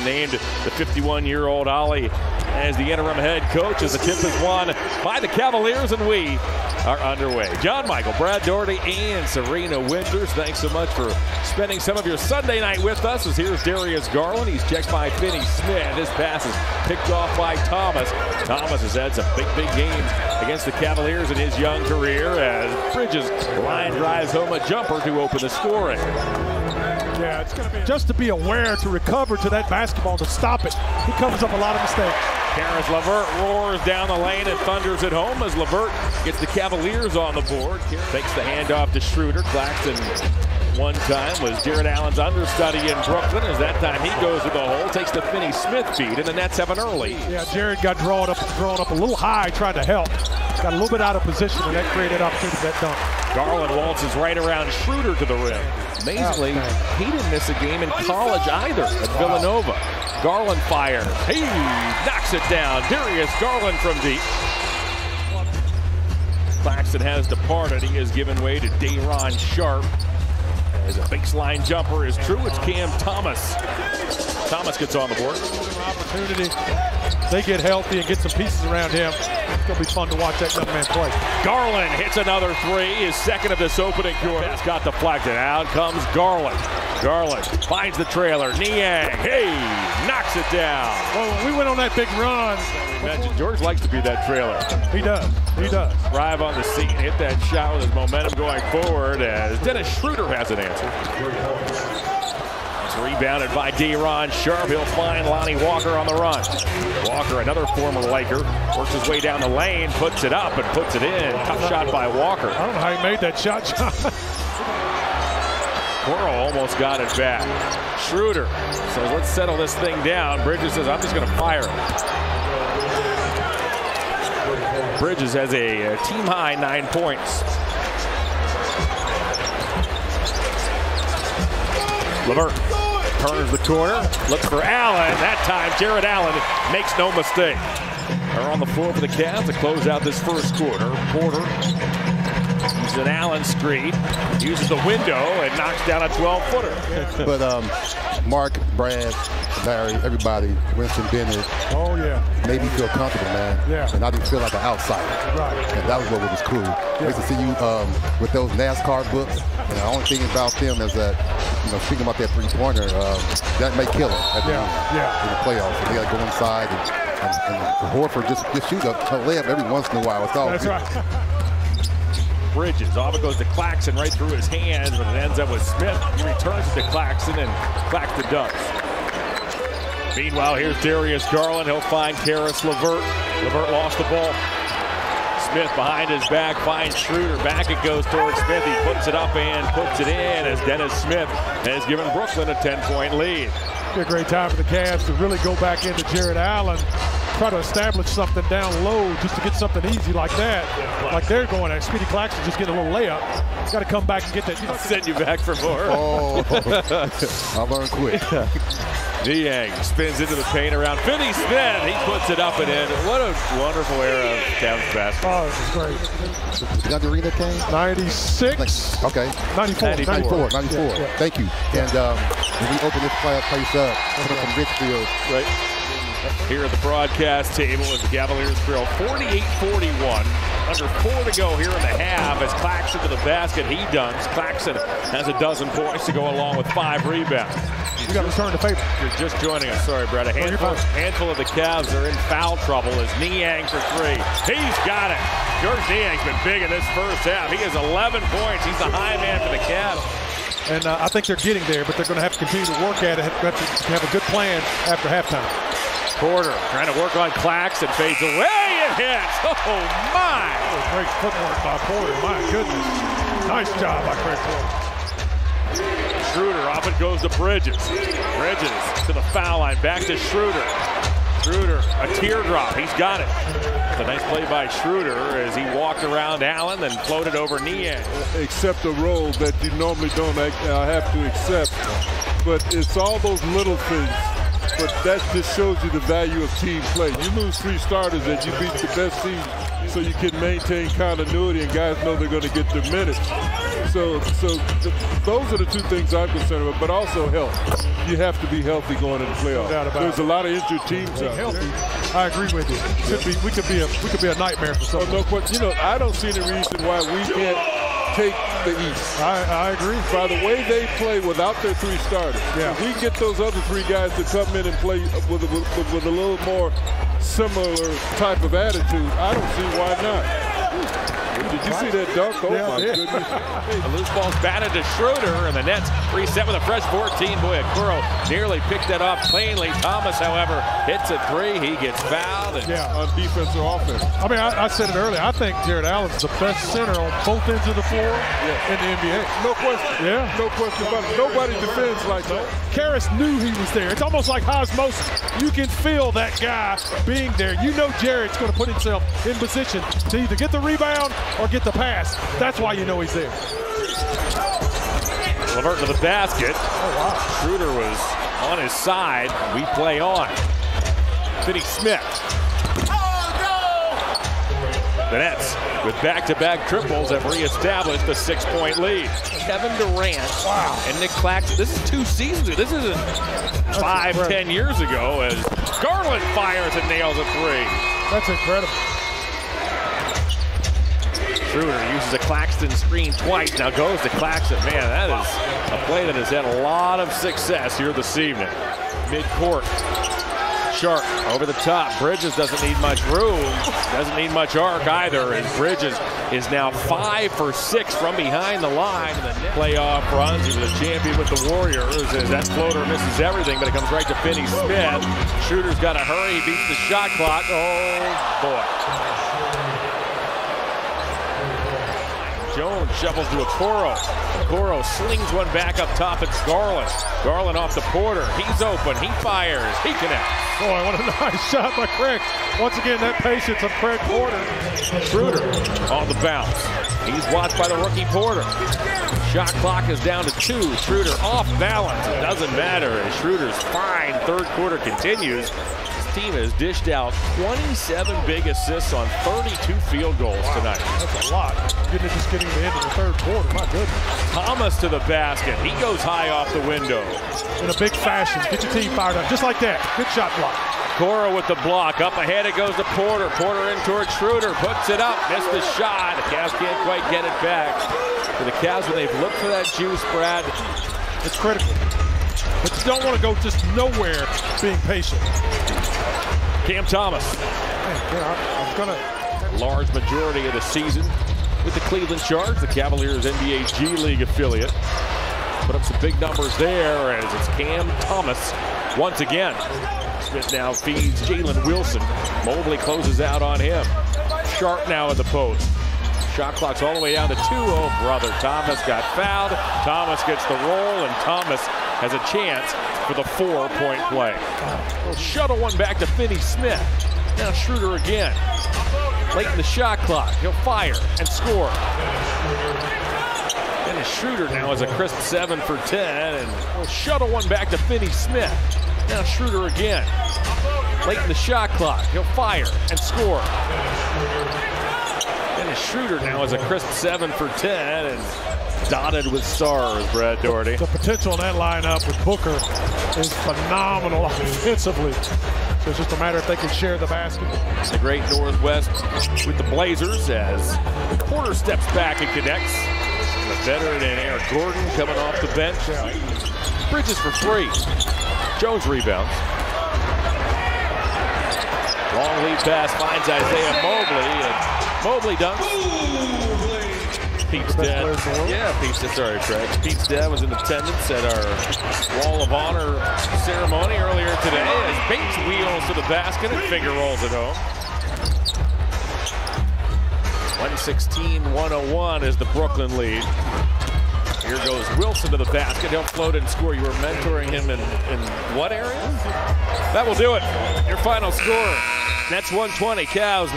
named the 51-year-old Ollie as the interim head coach as the tip is won by the Cavaliers and we are underway. John Michael, Brad Daugherty, and Serena Winters, thanks so much for spending some of your Sunday night with us as here's Darius Garland. He's checked by Finney Smith. His pass is picked off by Thomas. Thomas has had some big, big games against the Cavaliers in his young career as Bridges line drives home a jumper to open the scoring. Yeah, it's going to be just to be aware to recover to that basketball to stop it. He covers up a lot of mistakes. Caris LeVert roars down the lane and thunders it home as LeVert gets the Cavaliers on the board. Takes the handoff to Schroeder. Claxton one time was Jarrett Allen's understudy in Brooklyn. As that time he goes to the hole, takes the Finney Smith feed, and the Nets have an early. Yeah, Jarrett got drawn up, drawn up a little high, tried to help. Got a little bit out of position, and that created opportunity for that dunk. Garland waltzes right around Schroeder to the rim. Amazingly, oh, he didn't miss a game in college either at Villanova. Garland fires. He knocks it down. Darius Garland from deep. Claxton has departed. He has given way to Day'Ron Sharpe. As a baseline jumper is true, it's Cam Thomas. Thomas gets on the board. Opportunity. They get healthy and get some pieces around him. It's going to be fun to watch that young man play. Garland hits another three, his second of this opening quarter. It's got deflected. Out comes Garland. Garland finds the trailer. Niang, hey, knocks it down. Well, we went on that big run. Imagine Georges likes to be that trailer. He does. He does. Drive on the seat, hit that shot with his momentum going forward as Dennis Schroeder has an answer. It's rebounded by Day'Ron Sharpe. He'll find Lonnie Walker on the run. Walker, another former Laker, works his way down the lane, puts it up and puts it in. Tough shot by Walker. I don't know how he made that shot. Okoro almost got it back. Schroeder says, let's settle this thing down. Bridges says, I'm just going to fire it. Bridges has a, a team high nine points. LeVert turns the corner, looks for Allen. That time, Jarrett Allen makes no mistake. They're on the floor for the Cavs to close out this first quarter. Porter uses an Allen screen, uses the window, and knocks down a 12-footer. but um, Mark, Brad, Larry, everybody, Winston Bennett. Oh, yeah. Made me feel comfortable, man. Yeah. And I didn't feel like an outsider. Right. And that was what was cool. Yeah. I used to see you um, with those NASCAR books. And the only thing about them is that, you know, speaking up that three-pointer, um, that may kill him at the yeah. yeah. in the playoffs. So they got to go inside. And, and, and Horford just, just shoot a, a layup every once in a while. It's all That's good. right. Bridges. Off it goes to Claxton right through his hands, but it ends up with Smith. He returns it to Claxton, and Claxton dunks. Meanwhile, here's Darius Garland. He'll find Caris LeVert. LeVert lost the ball. Smith behind his back finds Schroeder. Back it goes towards Smith. He puts it up and puts it in as Dennis Smith has given Brooklyn a 10-point lead. Be a great time for the Cavs to really go back into Jarrett Allen try to establish something down low just to get something easy like that. Like they're going at Speedy Claxton just get a little layup. Got to come back and get that. You know, Send you back for more. Oh, I learned quick. Niang spins into the paint around Finney Smith. He puts it up and in. What a wonderful era of Cavs basketball. Oh, this is great. Got the arena came? 96. Okay. 94. 94. 94. 94. Yeah, yeah. Thank you. And um, when we open this place up, coming from Richfield. Right here at the broadcast table as the Cavaliers trail 48-41. Under four to go here in the half as Claxton to the basket. He dunks. Claxton has a dozen points to go along with five rebounds. You got to return the favor. You're just joining us. Sorry, Brad. A handful, handful of the Cavs are in foul trouble as Niang for three. He's got it. Georges Niang's been big in this first half. He has 11 points. He's the high man for the Cavs. And uh, I think they're getting there, but they're going to have to continue to work at it. Have to have a good plan after halftime. Porter trying to work on Claxton, fades away and hits. Oh my! Great footwork by Porter. My goodness. Nice job by Craig Porter. Schroeder off it goes to Bridges. Bridges to the foul line, back to Schroeder. Schroeder, a teardrop, he's got it. It's a nice play by Schroeder as he walked around Allen and floated over Niang. Accept a role that you normally don't uh, have to accept, but it's all those little things but that just shows you the value of team play. You lose three starters and you beat the best team so you can maintain continuity and guys know they're going to get their minutes. So, so th- those are the two things I'm concerned about, but also health. You have to be healthy going into the playoffs. There's it. a lot of injured teams out Healthy. I agree with you. Could be, we could be a we could be a nightmare for Oh, some. no question. You know, I don't see any reason why we can't take the East. I, I agree. By the way they play without their three starters, Yeah. if we can get those other three guys to come in and play with, with, with, with a little more similar type of attitude, I don't see why not. Did you see that dunk? Oh Yeah, my did. goodness! The loose ball's batted to Schroeder, and the Nets reset with a fresh 14. Boy, Okoro nearly picked that off cleanly. Thomas, however, hits a three. He gets fouled. And Yeah. On defense or offense. I mean, I, I said it earlier. I think Jarrett Allen's the best center on both ends of the floor in the NBA. No question. Yeah. No question about it. Nobody defends like that. Caris knew he was there. It's almost like osmosis. You can feel that guy being there. You know Jarrett's going to put himself in position to either get the rebound or get the pass. That's why you know he's there. LeVert to the basket. Oh, wow. Schroeder was on his side. We play on. Finney Smith. Oh, the Nets, with back-to-back triples, have reestablished a six-point lead. Kevin Durant and Nick Claxton. This is two seasons. ago. This isn't five, incredible. ten years ago. As Garland fires and nails a three. That's incredible. Schroeder uses a Claxton screen twice. Now goes to Claxton. Man, that is a play that has had a lot of success here this evening. Mid-court. Sharpe over the top. Bridges doesn't need much room. Doesn't need much arc either. And Bridges is now five for six from behind the line. The playoff runs. He was a champion with the Warriors. As that floater misses everything, but it comes right to Finney Smith. Shooter's got to hurry. He beats the shot clock. Oh, boy. Jones shovels to Okoro. Okoro slings one back up top. It's Garland. Garland off the Porter. He's open. He fires. He connects. Boy, what a nice shot by Craig. Once again, that patience of Craig Porter. Schroeder on the bounce. He's watched by the rookie Porter. Shot clock is down to two. Schroeder off balance. It doesn't matter as Schroeder's fine third quarter continues. Team has dished out 27 big assists on 32 field goals tonight. That's a lot. It just getting to the end of the third quarter. My goodness. Thomas to the basket. He goes high off the window. In a big fashion. Get your team fired up. Just like that. Good shot block. Okoro with the block. Up ahead it goes to Porter. Porter in towards Schroeder. Puts it up. Missed the shot. The Cavs can't quite get it back. For the Cavs, when they've looked for that juice, Brad, It's critical. But you don't want to go just nowhere being patient. Cam Thomas, Man, yeah, I, I was going to. large majority of the season with the Cleveland Charge, the Cavaliers NBA G League affiliate. Put up some big numbers there as it's Cam Thomas once again. Smith now feeds Jalen Wilson. Mobley closes out on him. Sharpe now at the post. Shot clock's all the way down to two. Oh, brother. Thomas got fouled. Thomas gets the roll, and Thomas has a chance for the four-point play. Well, shuttle one back to Finney Smith. Now Schroeder again. Late in the shot clock. He'll fire and score. Dennis Schroeder now has a crisp 7 for 10, and we'll shuttle one back to Finney Smith. Now Schroeder again. Late in the shot clock. He'll fire and score. Schroeder now has a crisp 7 for 10, and dotted with stars, Brad Daugherty. The potential in that lineup with Booker is phenomenal offensively. So it's just a matter if they can share the basket. The great Northwest with the Blazers as Porter steps back and connects. The veteran and Eric Gordon coming off the bench. Bridges for three. Jones rebounds. Long lead pass finds Isaiah Mobley, and Mobley dunks. Pete's Best dad. player in the world. Yeah, Pete's dad. Sorry, Craig. Pete's dad was in attendance at our Wall of Honor ceremony earlier today as Bates wheels to the basket and finger rolls it home. 116-101 is the Brooklyn lead. Here goes Wilson to the basket. He'll float and score. You were mentoring him in, in what area? That will do it. Your final score. Nets 120, Cavs